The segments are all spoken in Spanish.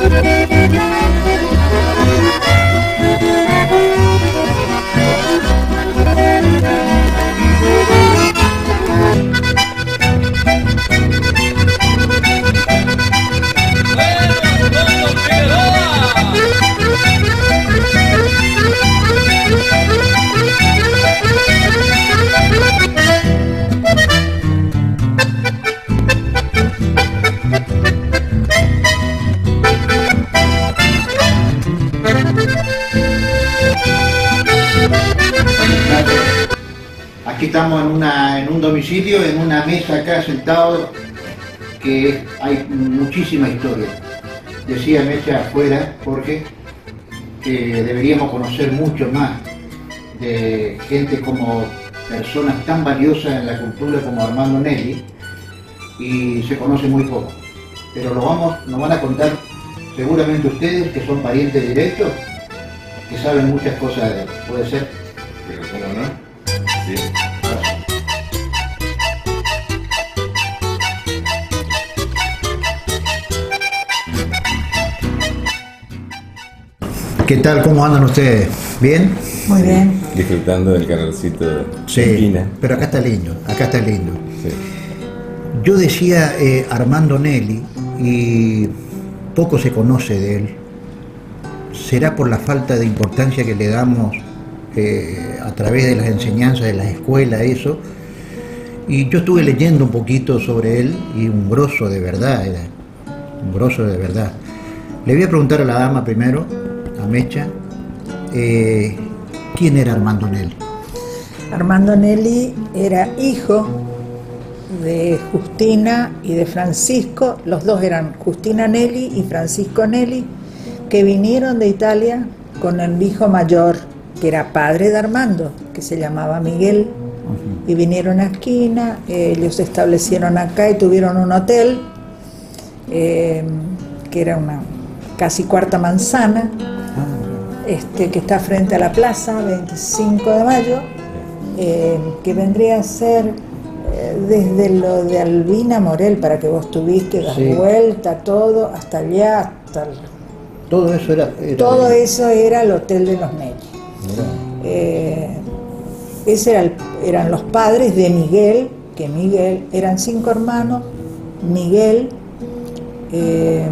Aquí hay muchísima historia. Decía Mecha afuera, Jorge, que deberíamos conocer mucho más de gente como personas tan valiosas en la cultura como Armando Nelly, y se conoce muy poco. Pero lo vamos, nos van a contar seguramente ustedes, que son parientes directos, que saben muchas cosas de él. ¿Puede ser? ¿Qué tal? ¿Cómo andan ustedes? ¿Bien? Muy bien. Disfrutando del canalcito de Sí, pero acá está lindo, acá está lindo. Sí. Yo decía eh, Armando Nelly y poco se conoce de él. ¿Será por la falta de importancia que le damos eh, a través de las enseñanzas de las escuelas, eso? Y yo estuve leyendo un poquito sobre él y un grosso de verdad era, un grosso de verdad. Le voy a preguntar a la dama primero, Mecha, eh, ¿quién era Armando Nelly? Armando Nelly era hijo de Justina y de Francisco, los dos eran Justina Nelly y Francisco Nelly, que vinieron de Italia con el hijo mayor, que era padre de Armando, que se llamaba Miguel, y vinieron a Esquina, ellos se establecieron acá y tuvieron un hotel, eh, que era una casi cuarta manzana, este, que está frente a la plaza, 25 de mayo, eh, que vendría a ser eh, desde lo de Albina Morel, para que vos tuviste, das Sí. vuelta, todo, hasta allá, hasta el- Todo eso era... era- todo eso era el Hotel de los Nelly. Eh, ese era el- eran los padres de Miguel, que Miguel, eran cinco hermanos, Miguel, eh,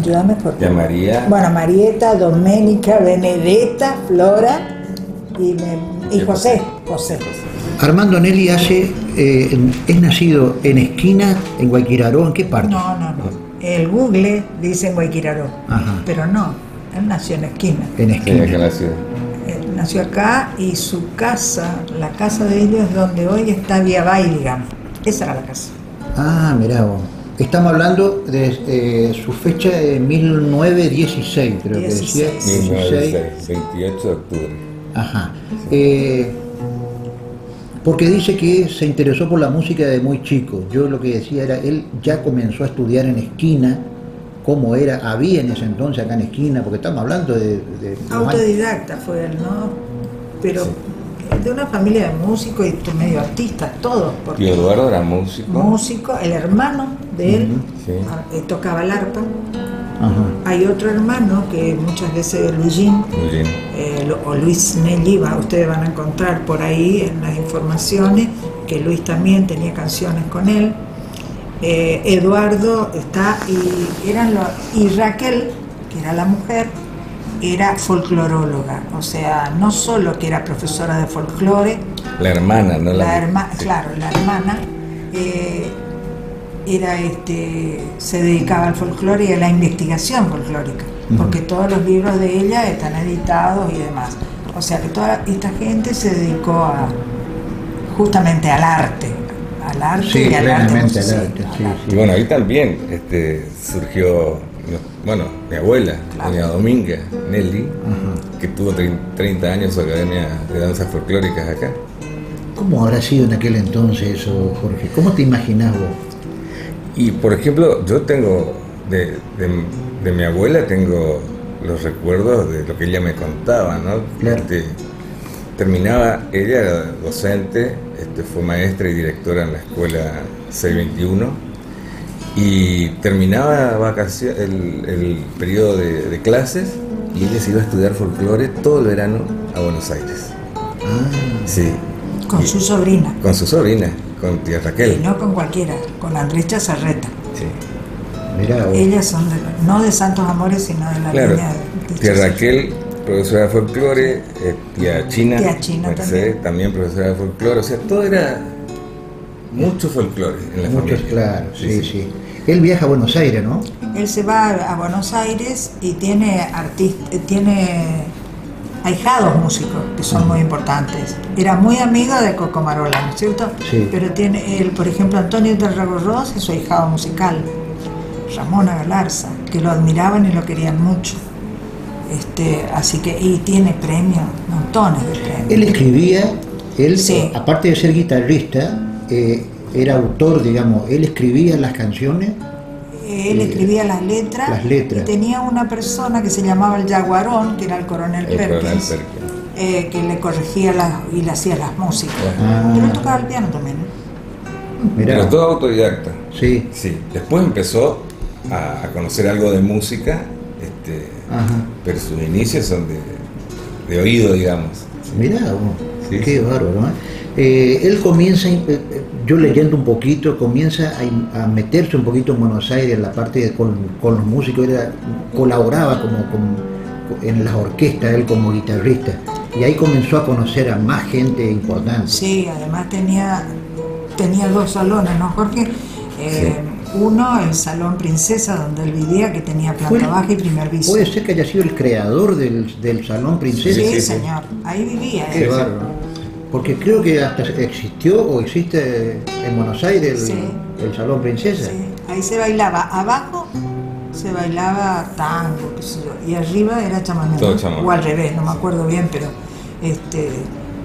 ayúdame por Ya María. Bueno, Marieta, Doménica, Benedetta, Flora y, me- y José, José. Armando Nelly hace, eh, es nacido en Esquina, en Guayquiraró, ¿en qué parte? No, no, no. El Google dice en Guayquiraró, Ajá, pero no, él nació en esquina. en Sí, Esquina. la ciudad. Él nació acá y su casa, la casa de ellos es donde hoy está Vía Bay, digamos. Esa era la casa. Ah, mirá vos. Estamos hablando de eh, su fecha de 1916, creo que decía. 16. 1916, 28 de octubre. Ajá. Eh, porque dice que se interesó por la música de muy chico. Yo lo que decía era, él ya comenzó a estudiar en esquina, cómo era, había en ese entonces acá en esquina, porque estamos hablando de... Autodidacta fue él, ¿no? Pero de una familia de músicos y medio artistas, todos. Porque Tío Eduardo era músico. músico, el hermano de él Sí. ah, eh, tocaba el arpa. Ajá. Hay otro hermano que muchas veces bien. eh, o Luis Nelly, va, ustedes van a encontrar por ahí en las informaciones que Luis también tenía canciones con él. Eh, Eduardo está y eran los, y Raquel, que era la mujer, era folcloróloga, o sea, no solo que era profesora de folclore, La hermana, no la. la hermana, sí. claro, la hermana eh, era este, se dedicaba al folclore y a la investigación folclórica, porque todos los libros de ella están editados y demás. O sea que toda esta gente se dedicó a justamente al arte, al arte Sí, y al arte. plenamente al sí, arte, sí, Y bueno, ahí también este, surgió, no, bueno, mi abuela, Claro. doña Dominga Nelly, que tuvo trein- 30 años su academia de danzas folclóricas acá. ¿Cómo habrá sido en aquel entonces eso, Jorge? ¿Cómo te imaginás vos? Y por ejemplo, yo tengo, de, de- de mi abuela tengo los recuerdos de lo que ella me contaba, ¿no? Claro. Este, terminaba, ella era docente, este, fue maestra y directora en la escuela 621 Y terminaba vacación, el, el periodo de, de clases y ella se iba a estudiar folclore todo el verano a Buenos Aires. Ah, Sí, Con Y- su sobrina. con su sobrina, con tía Y Raquel. no con cualquiera, con Andrés Chazarreta. Sí. vos. Ellas son de, no de Santos Amores, sino de la Claro, línea de, tía. Raquel, profesora de folclore, eh, tía China, Tía China Mercedes, también profesora de folclore, o sea, todo era mucho folclore en la Muchos, familia. claro, sí, sí, Él viaja a Buenos Aires, ¿no? Él se va a Buenos Aires y tiene artist- eh, tiene ahijados músicos que son muy importantes. Era muy amigo de Coco Marola, ¿no es cierto? Sí. Pero tiene él, por ejemplo, Antonio Terragorros es su ahijado musical, Ramona Galarza, que lo admiraban y lo querían mucho. Este, así que, y tiene premios, montones de premios. Él escribía, él, Sí. aparte de ser guitarrista, eh, era autor, digamos, él escribía las canciones. Él escribía las letras, las letras. y tenía una persona que se llamaba el Jaguarón, que era el coronel El coronel Perkins, Perkins. eh, que le corregía las, y le hacía las músicas. Ah. Pero él tocaba el piano también. ¿eh? Mirá, Pero todo autodidacta. sí, Sí, después empezó a, a conocer algo de música, este, ajá. pero sus inicios son de, de oído, digamos. Mirá, vos, Sí, qué sí. bárbaro. ¿eh? Eh, él comienza, eh, eh, yo leyendo un poquito, comienza a, a meterse un poquito en Buenos Aires, en la parte de- con, con los músicos, era- colaboraba como con- en las orquestas, él como guitarrista. Y ahí comenzó a conocer a más gente importante. Sí, además tenía, tenía dos salones, ¿no, Jorge? Eh, Uno, el Salón Princesa, donde él vivía, que tenía planta Fue- baja y primer piso. Puede ser que haya sido el creador del, del Salón Princesa. sí, sí. señor. Ahí vivía. Qué él. Porque creo que hasta existió o existe en Buenos Aires el, Sí. el Salón Princesa. Sí, ahí se bailaba abajo, se bailaba tango, qué sé yo, y arriba era chamamé. O al revés, no me acuerdo bien, pero este,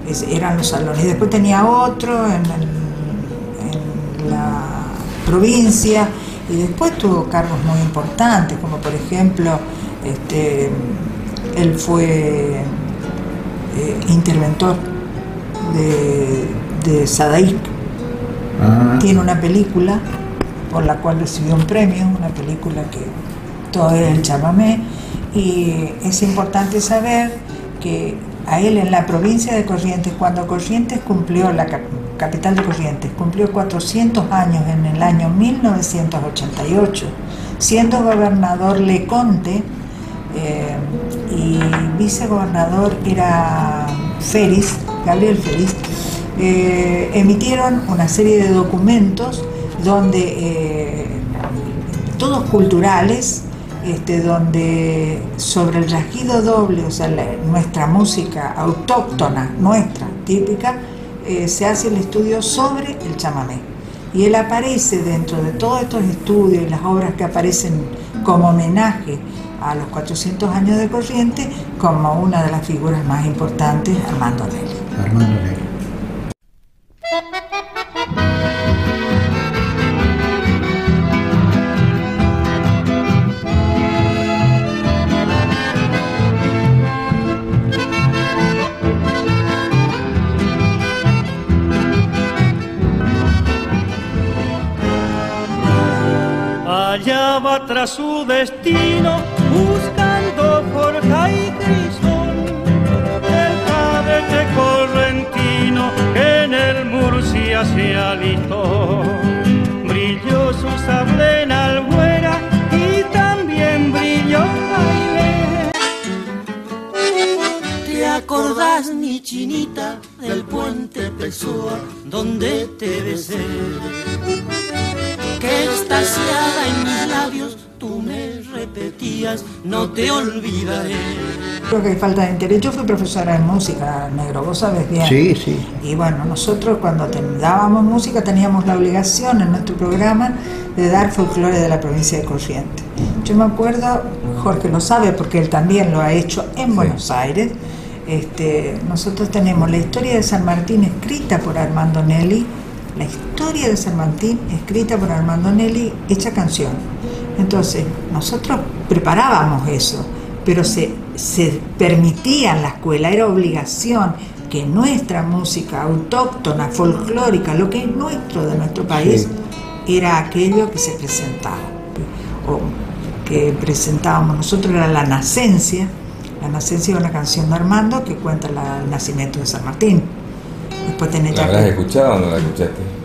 es- eran los salones. Y después tenía otro en la provincia, y después tuvo cargos muy importantes, como por ejemplo, este, él fue eh, interventor de, de Sadaik. Ah, tiene una película por la cual recibió un premio, una película que todo es el chamamé, y es importante saber que a él en la provincia de Corrientes, cuando Corrientes cumplió, la cap- capital de Corrientes, cumplió 400 años en el año 1988, siendo gobernador Leconte eh, y vicegobernador era Feris, Gabriel Feris, eh, emitieron una serie de documentos donde eh, todos culturales, este, donde sobre el rasguido doble, o sea, nuestra música autóctona, nuestra, típica, eh, se hace el estudio sobre el chamamé. Y él aparece dentro de todos estos estudios y las obras que aparecen como homenaje a los 400 años de corriente como una de las figuras más importantes, Armando Nelly. Armando Negro. Allá va tras su destino, Se alistó. Brilló su sable en Albuera y también brilló baile. ¿Te acordás, mi chinita, del puente Pessoa donde te besé? que extasiada en mis labios repetías, no te olvidaré. Creo que hay falta de interés. Yo fui profesora de música, negro, vos sabes bien. Sí, sí. Y bueno, nosotros cuando dábamos música teníamos la obligación en nuestro programa de dar folclore de la provincia de Corrientes. Yo me acuerdo, Jorge lo sabe porque él también lo ha hecho en Buenos Aires. Este, nosotros tenemos la historia de San Martín escrita por Armando Nelly, la historia de San Martín escrita por Armando Nelly, hecha canción. Entonces, nosotros preparábamos eso, pero se, se permitía en la escuela, era obligación que nuestra música autóctona, folclórica, lo que es nuestro de nuestro país, Sí. era aquello que se presentaba, o que presentábamos nosotros era la nacencia, la nacencia de una canción de Armando que cuenta la- el nacimiento de San Martín. Después tenés ¿La habrás escuchado o no la escuchaste?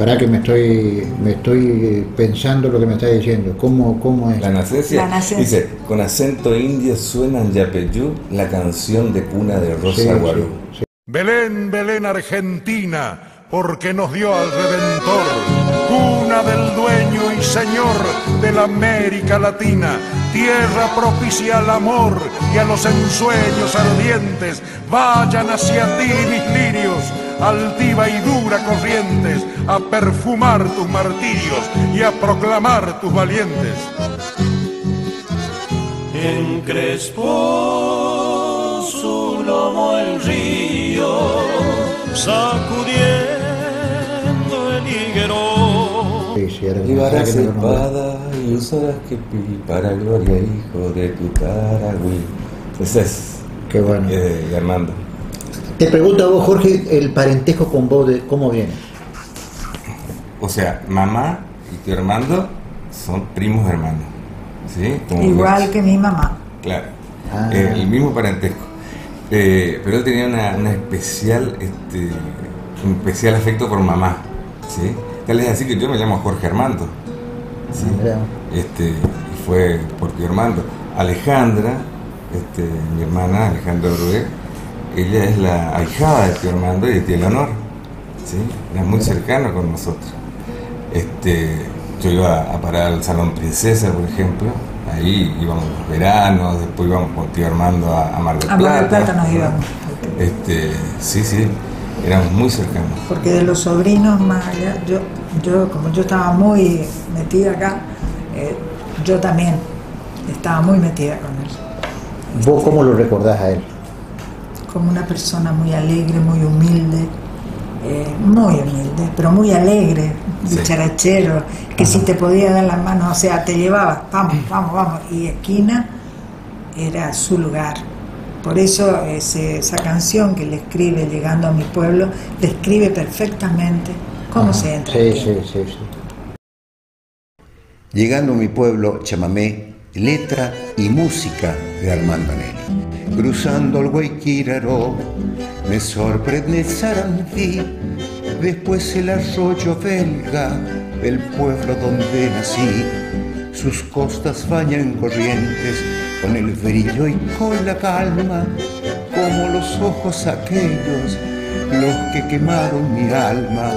Para que me estoy, me estoy pensando lo que me está diciendo. ¿Cómo, cómo es? La nacencia, La nacencia. dice, con acento indio suena en Yapeyú la canción de cuna de Rosa Sí, Guarú. sí, sí. Belén, Belén, Argentina, porque nos dio al Redentor, del dueño y señor de la América Latina, tierra propicia al amor y a los ensueños ardientes. Vayan hacia ti, mis lirios, altiva y dura corrientes, a perfumar tus martirios y a proclamar tus valientes. Encrespó su lomo el río, sacudiendo el higuero. Llevarás espada y usarás que para gloria, hijo de tu taragüí. Ese es Qué bueno. eh, de Armando. Te pregunto a vos, Jorge, el parentesco con vos, de, ¿cómo viene? O sea, mamá y tu Armando son primos hermanos. ¿Sí? Como igual los- que mi mamá. Claro. Ah. Eh, el mismo parentesco. Eh, pero él tenía una, una especial, este, un especial afecto por mamá. ¿sí? Tal es así que yo me llamo Jorge Armando. ¿sí? Mirá. Este, y fue por tío Armando. Alejandra, este, mi hermana Alejandra Brugué, ella es la ahijada de tío Armando y de tía Leonor. ¿sí? Era muy cercano con nosotros. Este, yo iba a parar al Salón Princesa, por ejemplo. Ahí íbamos los veranos, después íbamos con tío Armando a, a Mar del A Plata. Mar del Plata nos íbamos. Este, sí, sí, éramos muy cercanos. Porque de los sobrinos más allá, yo, yo como yo estaba muy metida acá, eh, yo también estaba muy metida con él. ¿Vos cómo lo recordás a él? Como una persona muy alegre, muy humilde, eh, muy humilde, pero muy alegre, Sí. dicharachero, que si te podía dar las manos, o sea, te llevaba, vamos, vamos, vamos. Y esquina era su lugar. Por eso ese- esa canción que le escribe Llegando a mi pueblo, describe perfectamente cómo se entra. Sí, aquí. sí, sí, sí. Llegando a mi pueblo, chamamé, letra y música de Armando Nelly. Cruzando el Guayquiraró, me sorprende Sarandí, después el arroyo belga del pueblo donde nací. Sus costas bañan corrientes con el brillo y con la calma, como los ojos aquellos, los que quemaron mi alma.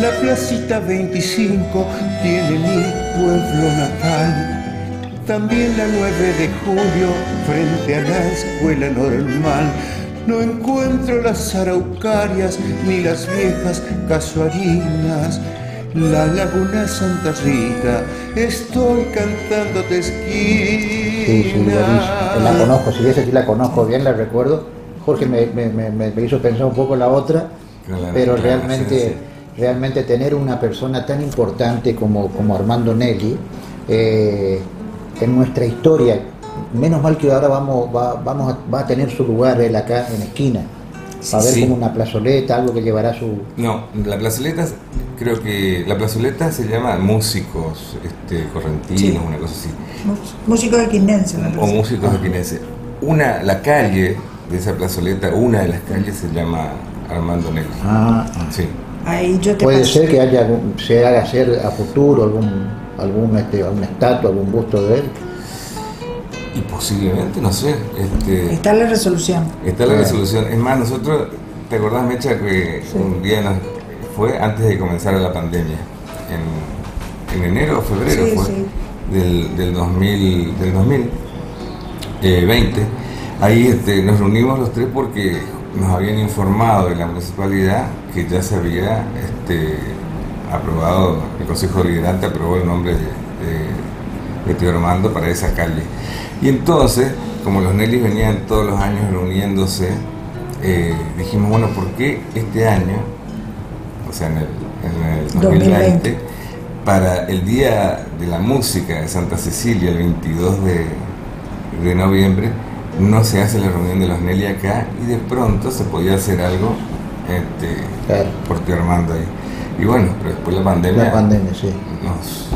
La placita 25 tiene mi pueblo natal. También la 9 de julio, frente a la escuela normal. No encuentro las araucarias ni las viejas casuarinas. La laguna Santa Rita, estoy cantándote esquina. Sí, sí. La conozco, si esa sí la conozco bien, la recuerdo. Jorge me, me- me- me hizo pensar un poco la otra, Claro, pero claro, realmente, sí, sí. realmente tener una persona tan importante como, como Armando Nelly eh, en nuestra historia, menos mal que ahora vamos, va, vamos a, va a tener su lugar él acá en esquina. Va a haber Sí. como una plazoleta, algo que llevará su... No, la plazoleta, creo que la plazoleta se llama músicos este, correntinos, Sí. una cosa así, Mus- Músico de Quindense, me o músicos de Quinense. Una, la calle de esa plazoleta, una de las calles se llama Armando Negro. Ah, ah. Sí. Ahí yo te Puede paso. ser que haya algún- se haga hacer a futuro algún, algún este, alguna estatua, algún busto de él. Y posiblemente, no sé, este, Está la resolución. está la resolución. Es más, nosotros, ¿te acordás, Mecha, que un día nos- fue antes de comenzar la pandemia? En, en enero o febrero Sí, fue, sí. Del, del 2000, del 2020. Ahí este, nos reunimos los tres porque nos habían informado de la municipalidad que ya se había este, aprobado, el Consejo Deliberante aprobó el nombre de, de, de Tío Armando para esa calle. Y entonces, como los Nelly venían todos los años reuniéndose, eh, dijimos, bueno, ¿por qué este año, o sea, en el, en el 2020, 2020, para el Día de la Música de Santa Cecilia, el 22 de, de noviembre, no se hace la reunión de los Nelly acá y de pronto se podía hacer algo este, Claro. por Tío Armando ahí. Y bueno, pero después la pandemia. La pandemia, sí. nos-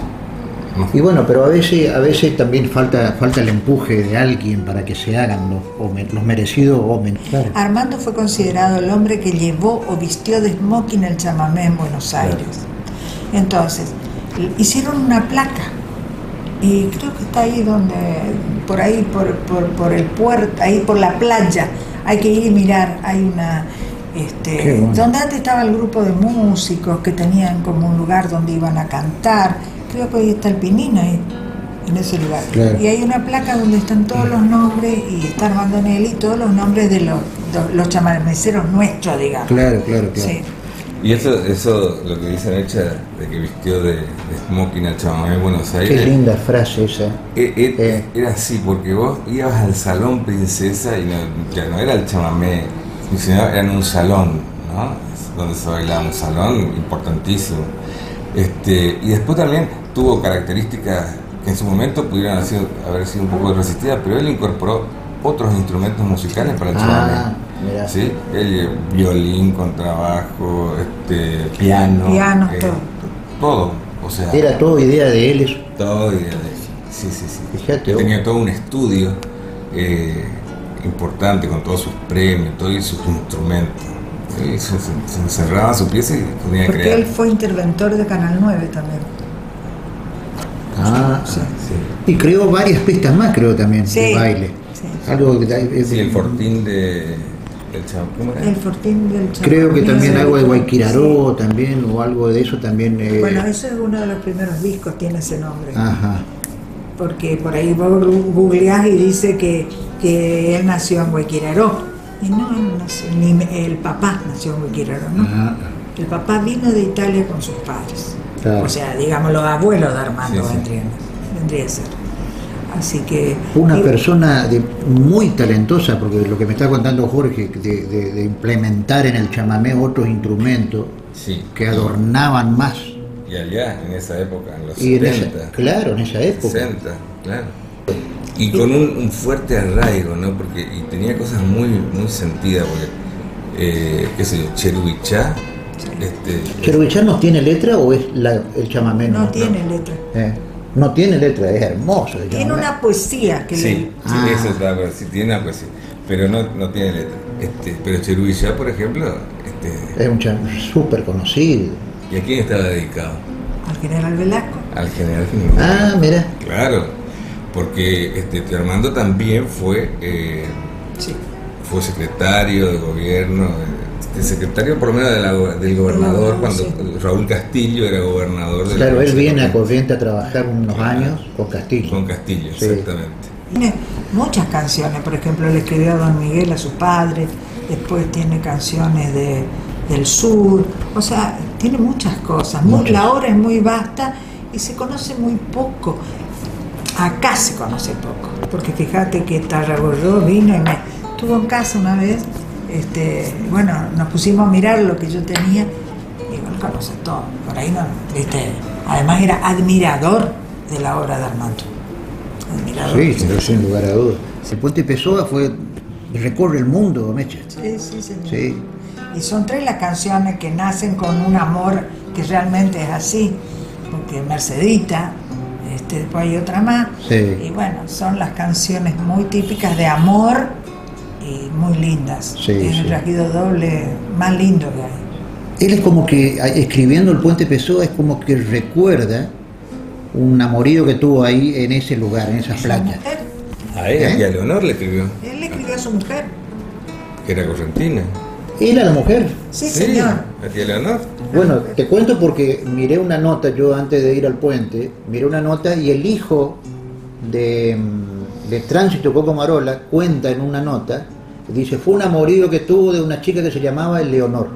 Y bueno, pero a veces, a veces también falta, falta el empuje de alguien para que se hagan los, los merecidos homenajes. Claro. Armando fue considerado el hombre que llevó o vistió de smoking el chamamé en Buenos Aires. Entonces, hicieron una placa y creo que está ahí donde, por ahí, por, por, por el puerto, ahí por la playa, hay que ir y mirar, hay una, Qué este, bueno. donde antes estaba el grupo de músicos que tenían como un lugar donde iban a cantar, creo que hoy está el Pinino ahí, en ese lugar. Claro. Y hay una placa donde están todos los nombres y está Armando Nelly, todos los nombres de los, de los chamarmeceros nuestros, digamos. Claro, claro, claro. Sí. Y eso, eso, lo que dice Mecha, de que vistió de, de smoking al chamamé en Buenos Qué Aires, linda frase esa. e- e- Eh. era así, porque vos ibas al salón princesa y no, ya no era el chamamé, sino era en un salón, ¿no? Donde se bailaba un salón importantísimo. Este, y después también tuvo características que en su momento pudieran haber sido, haber sido un poco resistidas, pero él incorporó otros instrumentos musicales para el. Ah, mira. ¿sí? El eh, violín, contrabajo, este, piano. Piano, eh, todo. Todo. O sea, Era todo idea de él. eso. todo idea de él. Sí, sí, sí. Fíjate Él vos. tenía todo un estudio eh, importante con todos sus premios, todos sus instrumentos. Sí, se, se- se encerraba en su pieza y ponía a Porque crear. él fue interventor de Canal 9 también. Ah, Sí. Sí. y creó varias pistas más, creo también, Sí. de baile. Sí. Algo que es- Sí, el fortín de. del cham- ¿Cómo era? El fortín del Creo que también algo de Sí. Guayquiraró también, o algo de eso también. eh, Bueno, eso es uno de los primeros discos, tiene ese nombre. Ajá. Porque por ahí vos googleás y dice que, que él nació en Huequiraró. Y no, ni el papá nació en Huequiraró, ¿no? Ajá. El papá vino de Italia con sus padres. Claro. O sea, digamos, los abuelos de Armando Sí, sí. vendrían, vendría a ser. Así que... Una y- persona de, muy talentosa, porque lo que me está contando Jorge, de, de- de implementar en el chamamé otros instrumentos Sí. que adornaban más. Y allá, en esa época, en los Y en 70. esa, claro, en esa época. 60, claro. Y con un, un fuerte arraigo, ¿no? Porque y tenía cosas muy muy sentidas, porque, eh, qué sé yo, Cherubichá, este, ¿Cherubichá no tiene letra o es la- el chamamé? No nomás? tiene letra. Eh, no tiene letra, es hermoso. el Tiene una poesía que sí, le... sí, Ah. eso está, bueno, sí, tiene una poesía, pero no, no tiene letra. Este, pero Cherubichá, por ejemplo, este, Es un chamamé súper conocido. ¿y a quién estaba dedicado? Al general Velasco. Al general Jiménez. Ah, mira. Claro, porque este, tío Armando también fue, eh, Sí. fue secretario de gobierno, eh, secretario por lo menos de la go- del gobernador, cuando sí. Raúl Castillo era gobernador de la Claro, él viene a Corrientes. Corrientes a trabajar unos años con Castillo. Con Castillo, Sí. exactamente. Tiene muchas canciones, por ejemplo, le escribió a Don Miguel a su padre, después tiene canciones de, del sur, o sea, tiene muchas cosas. Muy- Muchas. la obra es muy vasta y se conoce muy poco. Acá se conoce poco, porque fíjate que Tarragorro vino y me estuvo en casa una vez, este, bueno, nos pusimos a mirar lo que yo tenía y bueno, conoce todo, por ahí no, viste, además era admirador de la obra de Armando. Admirador. Sí, pero sin lugar a dudas. El puente Pessoa fue recorre el mundo, Mecha. Sí, sí, señor. Sí. Y son tres las canciones que nacen con un amor que realmente es así, porque Mercedita, este, después hay otra más, Sí. y bueno, son las canciones muy típicas de amor y muy lindas. Sí, es sí. el rasguido doble más lindo que hay. Él es como que, escribiendo el puente Pessoa, es como que recuerda un amorío que tuvo ahí en ese lugar, en esa Su playa. mujer, A él ¿Eh? y a Leonor le escribió, él le escribió a su mujer. que era correntina. Él a la mujer. Sí, señor. A tía Leonor. Bueno, te cuento porque miré una nota, yo antes de ir al puente, miré una nota y el hijo de, mm, de Tránsito Coco Marola cuenta en una nota, dice, fue un amorío que tuvo de una chica que se llamaba Leonor.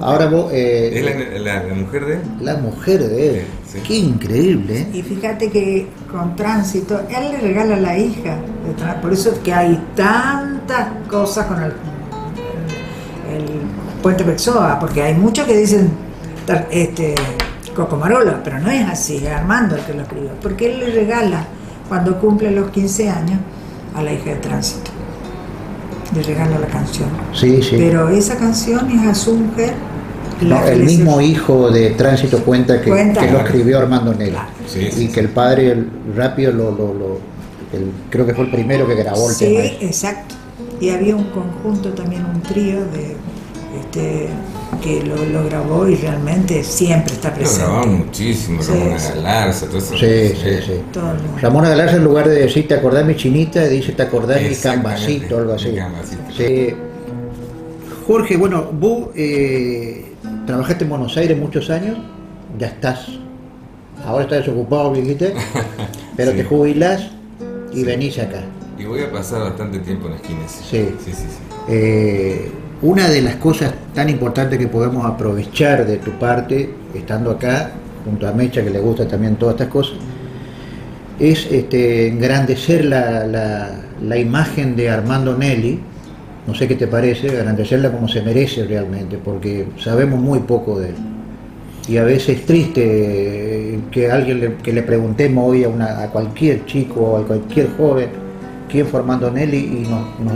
Ahora vos, eh, Es la, la- la mujer de él. la mujer de él. Sí, sí. Qué increíble, ¿eh? Y fíjate que con tránsito, él le regala a la hija. Por eso es que hay tantas cosas con el, puente Pexoa, porque hay muchos que dicen este, Cocomarola, pero no es así, es Armando el que lo escribió. Porque él le regala, cuando cumple los 15 años, a la hija de tránsito. Le regala la canción. Sí, sí. Pero esa canción es a su mujer No, el felicidad. mismo hijo de Tránsito cuenta que, Cuenta. que lo escribió Armando Nelly. Claro. Sí, sí, y sí. que el padre el- rápido lo, lo- lo- el- creo que fue el primero que grabó el Sí, tema. ese. exacto. Y había un conjunto también, un trío de este que lo, lo grabó y realmente siempre está Lo presente. grababan muchísimo, Sí, Ramona sí. Galarza, todo eso. Sí, sí, sí. Todo el mundo. Ramona Galarza en lugar de decir te acordás mi chinita, dice te acordás mi cambacito, algo así. mi cambacito. Sí. Jorge, bueno, vos eh, trabajaste en Buenos Aires muchos años, ya estás, ahora estás desocupado, dijiste, pero Sí. te jubilás y Sí. venís acá. Y voy a pasar bastante tiempo en la esquina. Sí. sí, sí. sí. Eh, una de las cosas tan importantes que podemos aprovechar de tu parte, estando acá, junto a Mecha, que le gusta también todas estas cosas, es este, engrandecer la, la- imagen de Armando Nelly, no sé qué te parece, engrandecerla como se merece realmente, porque sabemos muy poco de él. Y a veces es triste eh, que alguien le, que le preguntemos hoy a, cualquier chico o a cualquier joven quién fue Armando Nelly y no, no,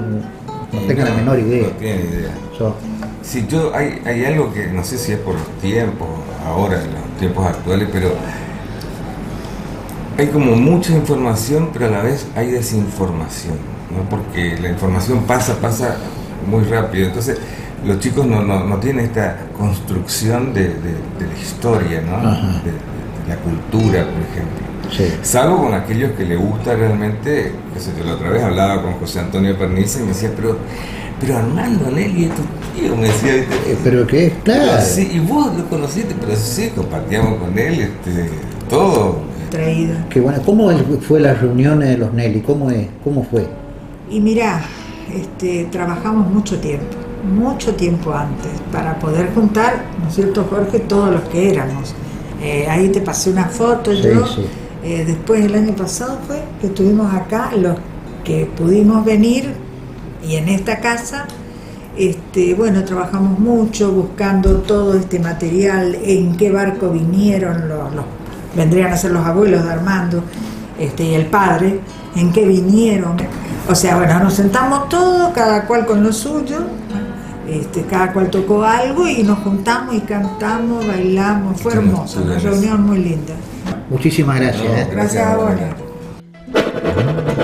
no Y tenga la menor idea. No tiene idea. So, Sí, yo hay, hay algo que no sé si es por los tiempos, ahora, en los tiempos actuales, pero hay como mucha información, pero a la vez hay desinformación, ¿no? Porque la información pasa, pasa muy rápido. Entonces, los chicos no, no, no tienen esta construcción de, de- de la historia, ¿no? Ajá. De, de la cultura, por ejemplo. sí. Salvo con aquellos que le gusta realmente, qué sé yo, la otra vez hablaba con José Antonio Perniza y me decía, pero, pero Armando Nelly es tu tío, me decía, ¿viste? Eh, pero qué, claro. Sí, y vos lo conociste, pero sí, compartíamos con él este, todo. Traído. Qué bueno. ¿Cómo fue las reuniones de los Nelly? ¿Cómo, es? ¿Cómo fue? Y mirá, este, trabajamos mucho tiempo, mucho tiempo antes, para poder juntar, ¿no es cierto, Jorge? Todos los que éramos. Eh, ahí te pasé una foto Sí, yo. sí. Eh, después el año pasado fue que estuvimos acá, los que pudimos venir y en esta casa, este, bueno, trabajamos mucho buscando todo este material, en qué barco vinieron los, los- vendrían a ser los abuelos de Armando este, y el padre, en qué vinieron. O sea, bueno, nos sentamos todos, cada cual con lo suyo, este, cada cual tocó algo y nos juntamos y cantamos, bailamos, fue hermoso, una gracias. reunión muy linda. Muchísimas gracias. No, ¿eh? Gracias a vos. Gracias.